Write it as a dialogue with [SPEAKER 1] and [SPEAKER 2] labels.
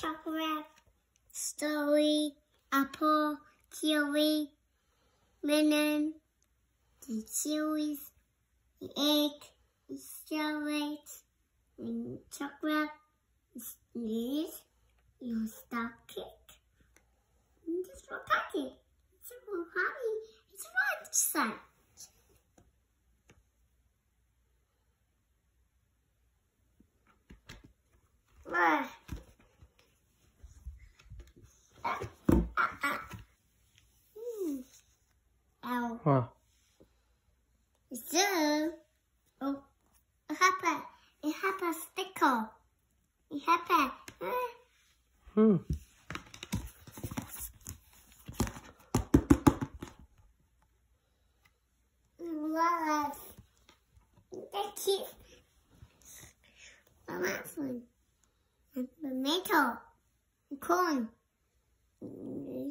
[SPEAKER 1] chocolate, strawberry, apple, kiwi, melon, the chilies, the egg, the strawberry, and chocolate, this, your star cake. And this one packet. It's a little honey. It's a cent. Ah. Ow.
[SPEAKER 2] Wow.
[SPEAKER 1] So, oh, it happened. It happened sticker. It happened.
[SPEAKER 2] Hmm.
[SPEAKER 1] Love. Thank you. Mama's one. And tomato. And corn. Mm-hmm.